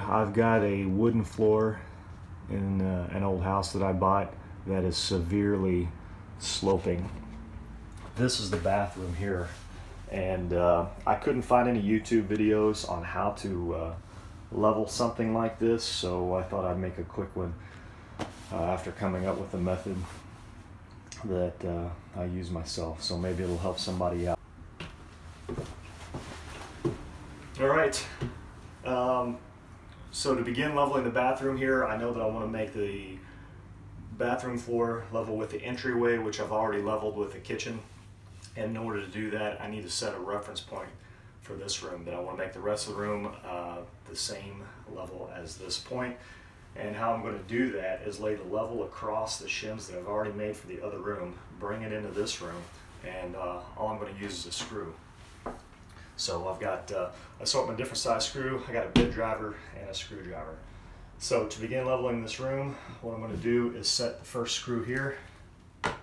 I've got a wooden floor in uh, an old house that I bought that is severely sloping. This is the bathroom here and uh, I couldn't find any YouTube videos on how to uh, level something like this so I thought I'd make a quick one uh, after coming up with a method that uh, I use myself so maybe it'll help somebody out. All right. So to begin leveling the bathroom here, I know that I want to make the bathroom floor level with the entryway, which I've already leveled with the kitchen. And in order to do that, I need to set a reference point for this room. That I want to make the rest of the room uh, the same level as this point. And how I'm going to do that is lay the level across the shims that I've already made for the other room, bring it into this room, and uh, all I'm going to use is a screw. So I've got uh, assortment different size screw, I got a bit driver and a screwdriver. So to begin leveling this room, what I'm going to do is set the first screw here. And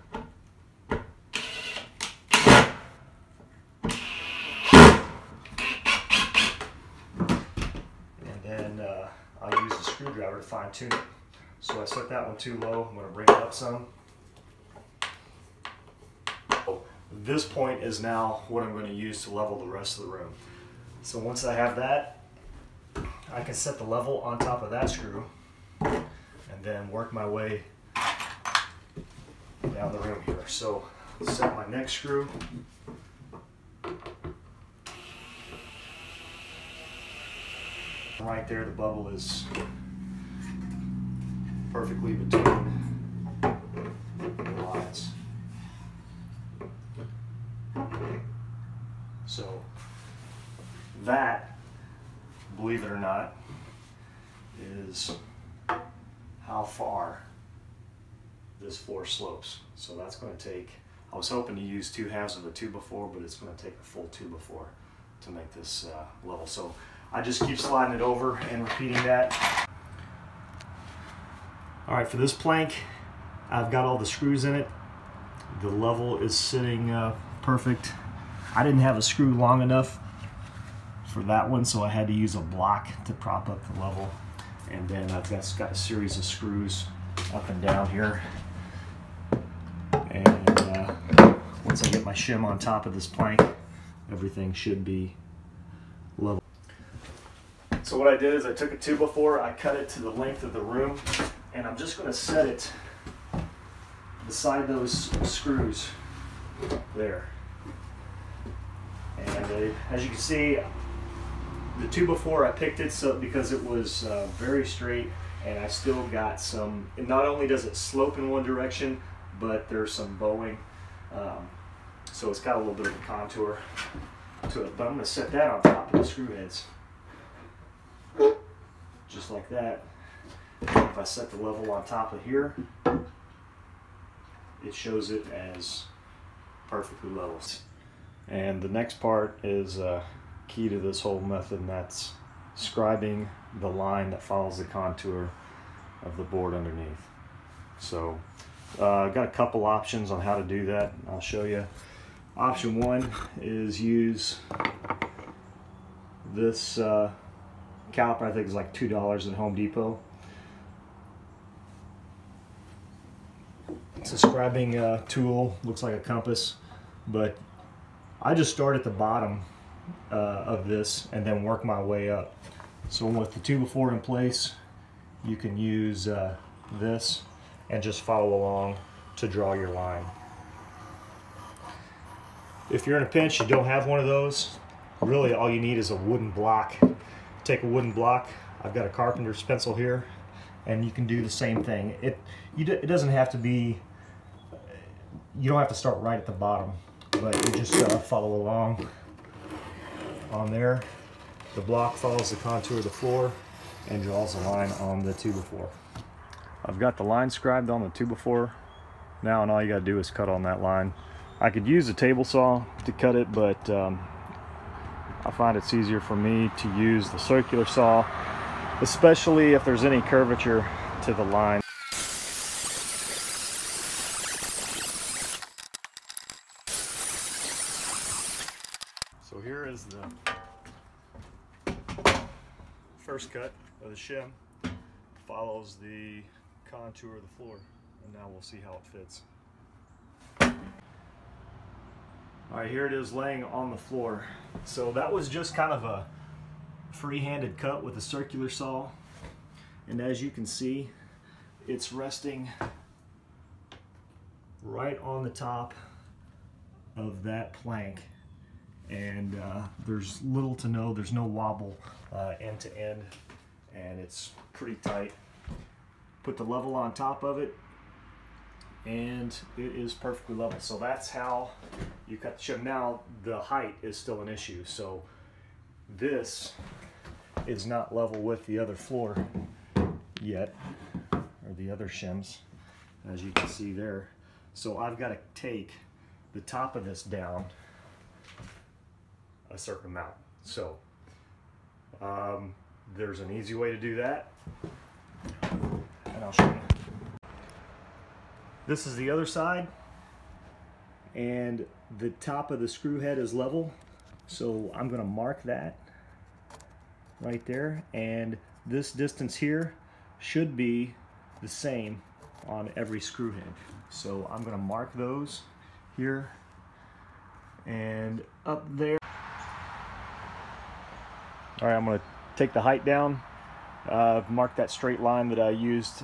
then uh, I'll use the screwdriver to fine tune it. So I set that one too low, I'm going to bring it up some. This point is now what I'm going to use to level the rest of the room. So once I have that, I can set the level on top of that screw and then work my way down the room here. So set my next screw. Right there, the bubble is perfectly between the lines. So that, not, is how far this floor slopes. So that's going to take, I was hoping to use two halves of a two by four, but it's going to take a full two by four to make this uh, level. So I just keep sliding it over and repeating that. All right, for this plank, I've got all the screws in it. The level is sitting uh, perfect. I didn't have a screw long enough for that one, so I had to use a block to prop up the level. And then I've got, got a series of screws up and down here. And uh, once I get my shim on top of this plank, everything should be level. So what I did is I took a 2x4, I cut it to the length of the room, and I'm just going to set it beside those screws there. And uh, as you can see, the 2x4 I picked it so because it was uh, very straight and I still got some, not only does it slope in one direction, but there's some bowing. Um, so it's got a little bit of a contour to it. But I'm to set that on top of the screw heads. Just like that. If I set the level on top of here, it shows it as perfectly level. And the next part is uh, key to this whole method, and that's scribing the line that follows the contour of the board underneath. So uh, I've got a couple options on how to do that. I'll show you. Option one is use this uh, caliper, I think is like $2 at Home Depot. It's a scribing uh, tool, looks like a compass, but I just start at the bottom uh, of this and then work my way up. So with the 2x4 in place, you can use uh, this and just follow along to draw your line. If you're in a pinch, you don't have one of those, really all you need is a wooden block. Take a wooden block, I've got a carpenter's pencil here, and you can do the same thing. It, you, it doesn't have to be, you don't have to start right at the bottom, but you just uh, follow along on there. The block follows the contour of the floor and draws a line on the 2x4. I've got the line scribed on the 2x4 now and all you got to do is cut on that line. I could use a table saw to cut it but um, I find it's easier for me to use the circular saw especially if there's any curvature to the line. So here is the first cut of the shim follows the contour of the floor. And now we'll see how it fits. All right, here it is laying on the floor. So that was just kind of a free-handed cut with a circular saw. And as you can see, it's resting right on the top of that plank. And uh, there's little to no, there's no wobble uh, end to end, and it's pretty tight. Put the level on top of it, and it is perfectly level. So that's how you cut the shim. Now the height is still an issue. So this is not level with the other floor yet, or the other shims, as you can see there. So I've got to take the top of this down a certain amount. So um, there's an easy way to do that, and I'll show you. This is the other side, and the top of the screw head is level. So I'm gonna mark that right there, and this distance here should be the same on every screw head. So I'm gonna mark those here and up there. All right, I'm gonna take the height down, uh, mark that straight line that I used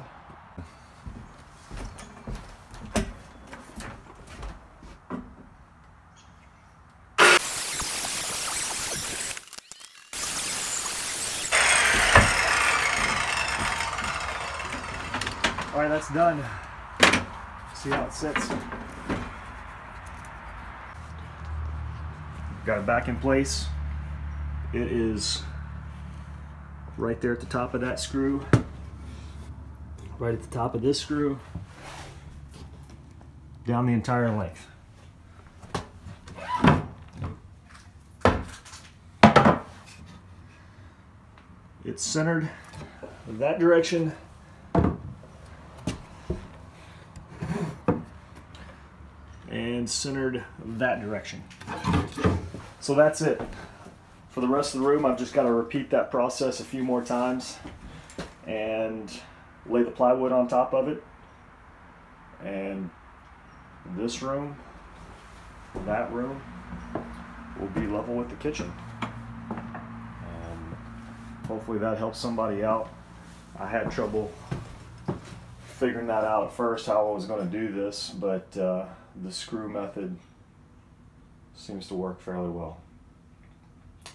All right, that's done. See how it sits. Got it back in place. It is right there at the top of that screw. Right at the top of this screw. Down the entire length. It's centered that direction and centered that direction. So that's it. For the rest of the room, I've just got to repeat that process a few more times and lay the plywood on top of it. And this room, that room, will be level with the kitchen. Hopefully that helps somebody out. I had trouble figuring that out at first, how I was going to do this, but uh, the screw method seems to work fairly well.